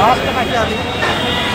Last का क्या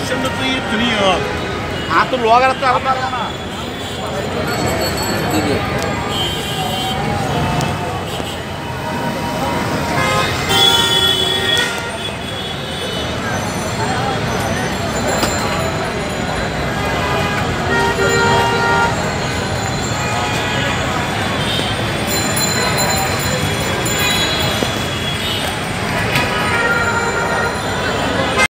tuh itu nih, ah tuh luar kan tuh apa?